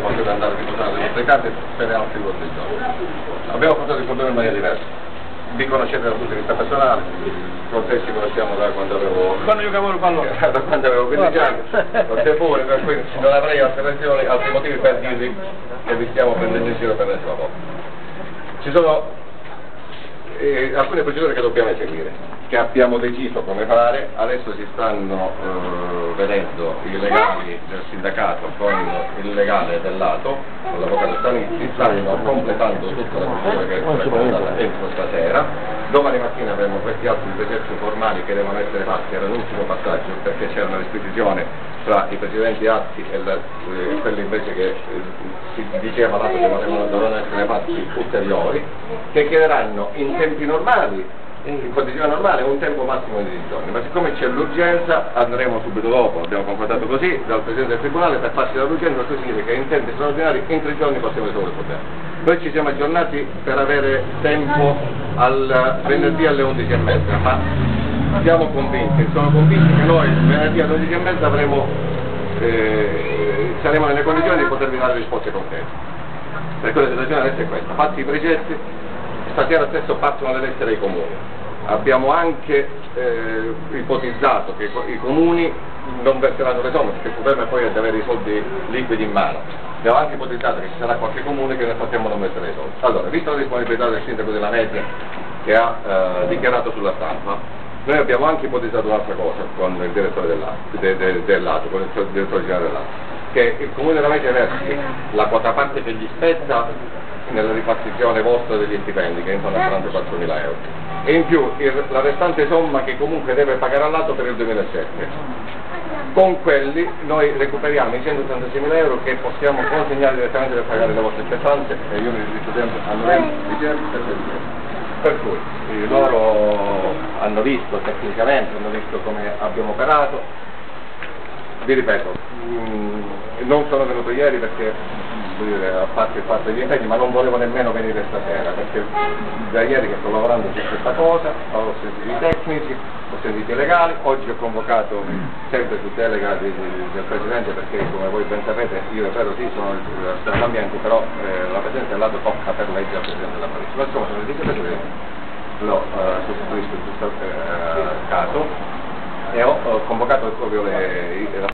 Quando andare a riposare le nostre case per cose del giorno. Abbiamo affrontato il problema in maniera diversa. Vi conoscete dal punto di vista personale, con te ci conosciamo da quando avevo Quando giocavo al pallone. da quando avevo 15 anni, con te pure, per cui non avrei altre ragioni, altri motivi per dirvi che vi stiamo prendendo in giro per nessuno modo. Ci sono eh, alcune procedure che dobbiamo eseguire, che abbiamo deciso come fare, adesso si stanno eh, vedendo i legali del sindacato con il legale del lato, con l'avvocato Stanizi, stanno completando tutta la procedura che è stata entro stasera, domani mattina avremo questi altri processi formali che devono essere fatti, era l'ultimo passaggio perché c'era una requisizione tra i precedenti atti e la, eh, quelli invece che eh, si diceva lato che dovevano essere fatti ulteriori, che chiederanno in tempi normali, in condizioni normali, un tempo massimo di 10 giorni, ma siccome c'è l'urgenza andremo subito dopo, abbiamo confrontato così dal Presidente del Tribunale per farsi dall'urgenza, questo significa che in tempi straordinari in tre giorni possiamo risolvere il problema. Noi ci siamo aggiornati per avere tempo al venerdì alle 11.30, ma siamo convinti, sono convinti che noi venerdì alle 11.30 avremo, eh, saremo nelle condizioni di potervi dare risposte concrete. Per cui la situazione adesso è questa, fatti i precetti, stasera stesso partono le lettere ai comuni. Abbiamo anche eh, ipotizzato che i comuni non verseranno le somme, perché il problema è poi di avere i soldi liquidi in mano. Abbiamo anche ipotizzato che ci sarà qualche comune che nel frattempo non metterà i soldi. Allora, vista la disponibilità del sindaco della Media che ha eh, dichiarato sulla stampa, noi abbiamo anche ipotizzato un'altra cosa con il direttore dell'ATO, de, de, dell'ATO, con il direttore generale dell'ATO, che il comune della Media versi la quota parte che gli spetta nella ripartizione vostra degli stipendi, che è intorno a 44 mila euro, e in più il, la restante somma che comunque deve pagare all'ATO per il 2007. Con quelli noi recuperiamo i 186 mila euro che possiamo consegnare direttamente per pagare le vostre spettanze e io mi riferisco sempre a novembre, dicembre e. Per cui eh, loro hanno visto tecnicamente, hanno visto come abbiamo operato, vi ripeto, mh, non sono venuto ieri perché dire, a parte il fatto degli impegni, ma non volevo nemmeno venire stasera, perché da ieri che sto lavorando su questa cosa, ho sentito i tecnici, ho sentito i legali, oggi ho convocato sempre su delega di, di, del Presidente perché come voi ben sapete io ripeto sì sono dell'ambiente, però eh, la Presidenza del lato tocca per legge al Presidente della insomma sono il vicepresidente, lo eh, sostituisco in questo eh, caso e ho, ho convocato proprio le, le